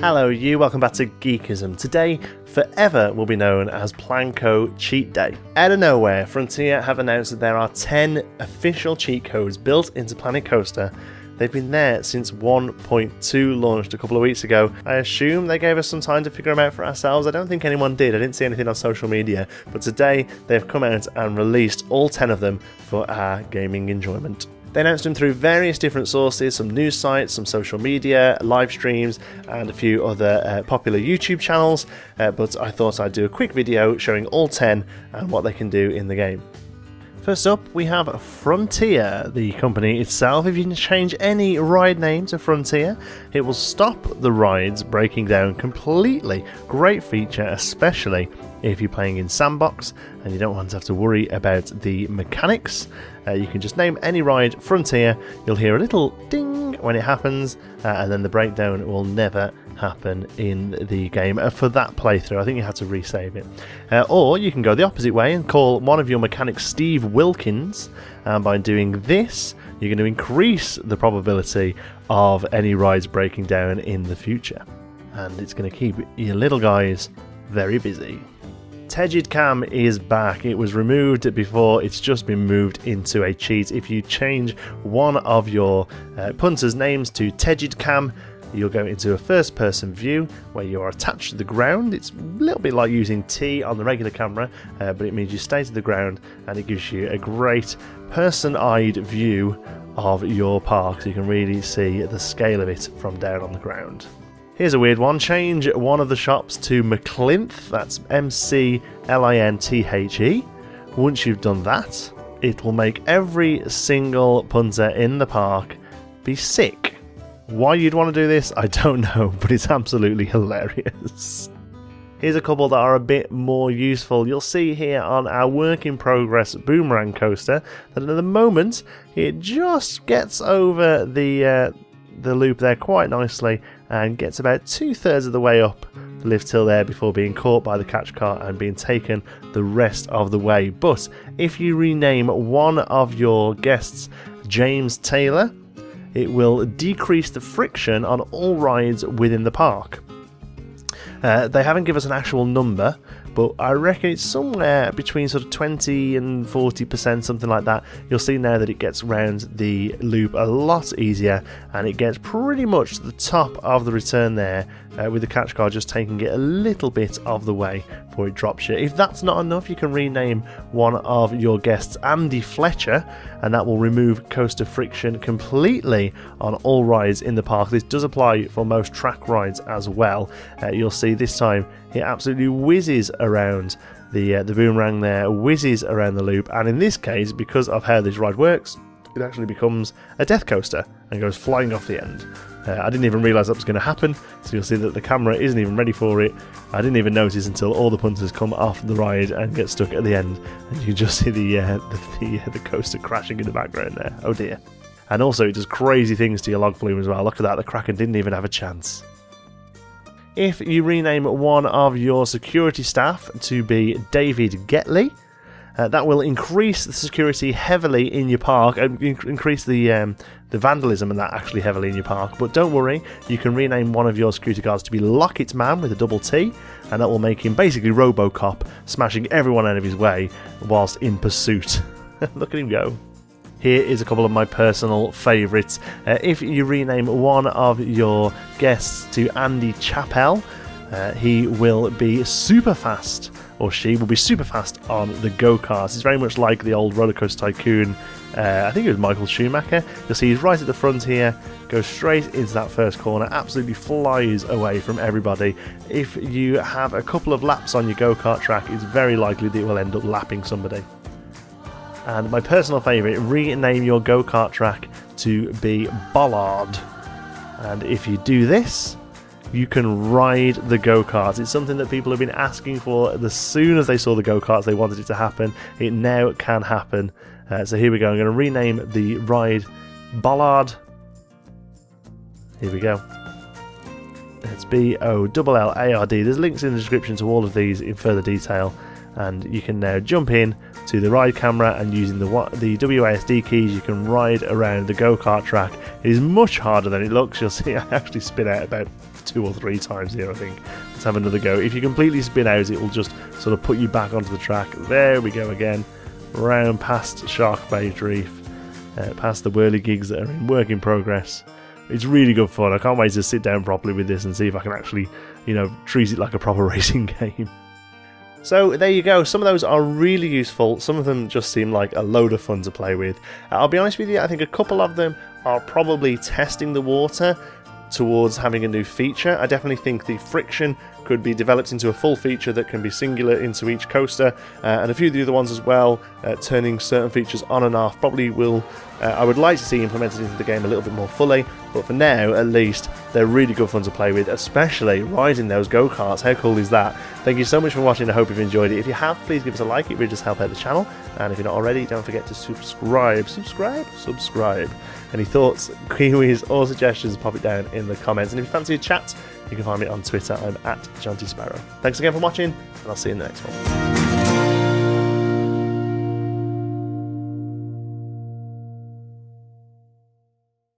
Hello, you. Welcome back to Geekism. Today, forever will be known as PlanCo Cheat Day. Out of nowhere, Frontier have announced that there are 10 official cheat codes built into Planet Coaster. They've been there since 1.2 launched a couple of weeks ago. I assume they gave us some time to figure them out for ourselves. I don't think anyone did. I didn't see anything on social media. But today, they've come out and released all 10 of them for our gaming enjoyment. They announced them through various different sources some news sites, some social media, live streams, and a few other uh, popular YouTube channels. Uh, but I thought I'd do a quick video showing all 10 and what they can do in the game. First up, we have Frontier, the company itself. If you can change any ride name to Frontier, it will stop the rides breaking down completely. Great feature, especially if you're playing in Sandbox and you don't want to have to worry about the mechanics. Uh, you can just name any ride Frontier, you'll hear a little ding when it happens, uh, and then the breakdown will never happen in the game for that playthrough. I think you had to resave it. Uh, or you can go the opposite way and call one of your mechanics Steve Wilkins, and by doing this, you're going to increase the probability of any rides breaking down in the future. And it's going to keep your little guys very busy. Tegid Cam is back. It was removed before, it's just been moved into a cheat. If you change one of your uh, punters' names to Tegid Cam, you'll go into a first person view where you are attached to the ground. It's a little bit like using T on the regular camera, uh, but it means you stay to the ground and it gives you a great person eyed view of your park so you can really see the scale of it from down on the ground. Here's a weird one. Change one of the shops to McLinthe. That's M C L I N T H E. Once you've done that, it will make every single punter in the park be sick. Why you'd want to do this, I don't know, but it's absolutely hilarious. Here's a couple that are a bit more useful. You'll see here on our work in progress boomerang coaster that at the moment it just gets over the uh, the loop there quite nicely and gets about two thirds of the way up the lift hill there before being caught by the catch car and being taken the rest of the way. But if you rename one of your guests James Taylor, it will decrease the friction on all rides within the park. Uh, they haven't given us an actual number, but I reckon it's somewhere between sort of 20 and 40%, something like that. You'll see now that it gets round the loop a lot easier and it gets pretty much to the top of the return there uh, with the catch car just taking it a little bit of the way before it drops you. If that's not enough, you can rename one of your guests Andy Fletcher and that will remove coaster friction completely on all rides in the park. This does apply for most track rides as well. Uh, you'll see this time it absolutely whizzes around the uh, the boomerang there, whizzes around the loop, and in this case, because of how this ride works, it actually becomes a death coaster and goes flying off the end. Uh, I didn't even realise that was going to happen, so you'll see that the camera isn't even ready for it. I didn't even notice until all the punters come off the ride and get stuck at the end, and you just see the uh, the, the, uh, the coaster crashing in the background there. Oh dear. And also, it does crazy things to your log flume as well. Look at that, the Kraken didn't even have a chance. If you rename one of your security staff to be David Getley, uh, that will increase the security heavily in your park and increase the um, the vandalism and that actually heavily in your park. But don't worry, you can rename one of your security guards to be Lockettman with a double T, and that will make him basically RoboCop, smashing everyone out of his way whilst in pursuit. Look at him go. Here is a couple of my personal favourites. Uh, if you rename one of your guests to Andy Chappell, uh, he will be super fast, or she will be super fast on the go karts. It's very much like the old Rollercoaster tycoon. Uh, I think it was Michael Schumacher. You'll see he's right at the front here, goes straight into that first corner, absolutely flies away from everybody. If you have a couple of laps on your go kart track, it's very likely that you will end up lapping somebody. And my personal favourite, rename your go kart track to be Bollard. And if you do this, you can ride the go karts. It's something that people have been asking for. As soon as they saw the go karts, they wanted it to happen. It now can happen. Uh, so here we go. I'm going to rename the ride Bollard. Here we go. It's B O L L A R D. There's links in the description to all of these in further detail and you can now jump in to the ride camera and using the the WASD keys you can ride around the go-kart track It is much harder than it looks. You'll see I actually spin out about two or three times here, I think. Let's have another go. If you completely spin out, it will just sort of put you back onto the track. There we go again. Round past Shark Bay Reef, uh, past the whirligigs that are in work in progress. It's really good fun. I can't wait to sit down properly with this and see if I can actually, you know, treat it like a proper racing game. So there you go. Some of those are really useful. Some of them just seem like a load of fun to play with. Uh, I'll be honest with you, I think a couple of them are probably testing the water towards having a new feature. I definitely think the friction could be developed into a full feature that can be singular into each coaster, uh, and a few of the other ones as well, uh, turning certain features on and off. Probably will, uh, I would like to see implemented into the game a little bit more fully, but for now, at least, they're really good fun to play with, especially riding those go karts. How cool is that? Thank you so much for watching. I hope you've enjoyed it. If you have, please give us a like. It really does help out the channel. And if you're not already, don't forget to subscribe. Subscribe? Subscribe. Any thoughts, queries, or suggestions, pop it down in the comments. And if you fancy a chat, you can find me on Twitter. I'm at Jonty Sparrow. Thanks again for watching, and I'll see you in the next one.